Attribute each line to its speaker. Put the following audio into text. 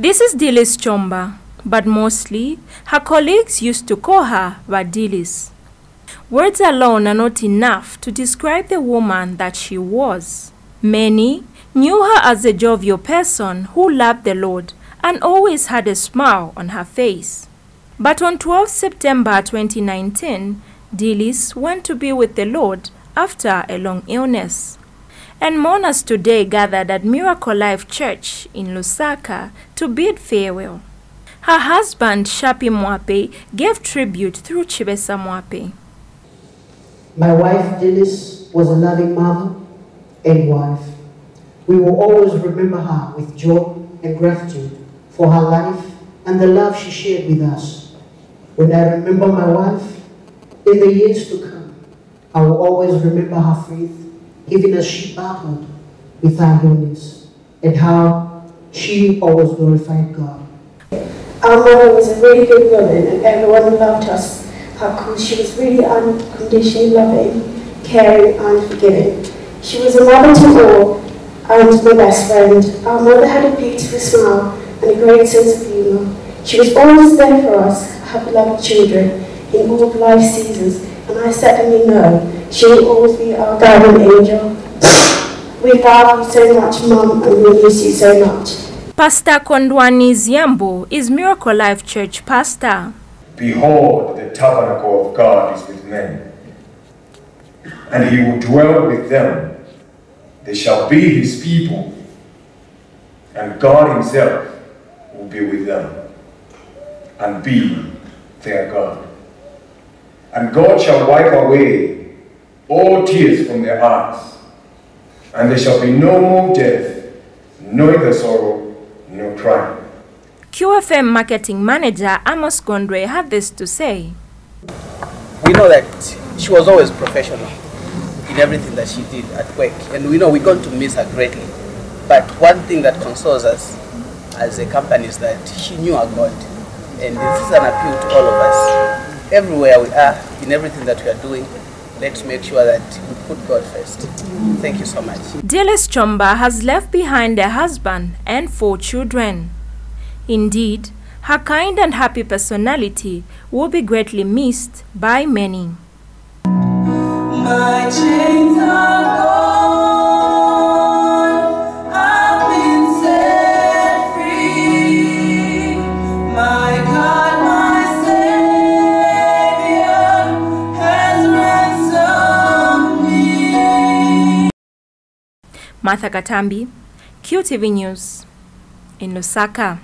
Speaker 1: This is Dillys Chomba, but mostly her colleagues used to call her Vadilis. Words alone are not enough to describe the woman that she was. Many knew her as a jovial person who loved the Lord and always had a smile on her face. But on 12 September 2019, Dillys went to be with the Lord after a long illness. And mourners today gathered at Miracle Life Church in Lusaka to bid farewell. Her husband, Shapi Mwape, gave tribute through Chibesa Mwape.
Speaker 2: My wife, Dillys, was a loving mom and wife. We will always remember her with joy and gratitude for her life and the love she shared with us. When I remember my wife, in the years to come, I will always remember her faith, even as she battled with her illness, and how she always glorified God.
Speaker 3: Our mother was a really good woman and everyone loved us because she was really unconditionally loving, caring and forgiving. She was a mother to all and my best friend. Our mother had a beautiful smile and a great sense of humour. She was always there for us, her beloved children, in all of life's seasons, and I certainly know she will always be our guardian angel. We love you so much, Mum, and we miss you so much.
Speaker 1: Pastor Kondwani Ziambo is Miracle Life Church pastor.
Speaker 4: Behold, the tabernacle of God is with men, and he will dwell with them. They shall be his people, and God himself will be with them, and be their God. And God shall wipe away all tears from their eyes, and there shall be no more death, neither sorrow, nor crying.
Speaker 1: QFM marketing manager Amos Gondwe had this to say.
Speaker 5: we know that she was always professional in everything that she did at work, and we know we're going to miss her greatly. But one thing that consoles us as a company is that she knew our God, and this is an appeal to all of us. Everywhere we are, in everything that we are doing, let's make sure that we put God first. Thank you so much.
Speaker 1: Dillys Chomba has left behind a husband and four children. Indeed, her kind and happy personality will be greatly missed by many. Martha Katambi, QTV News in Lusaka.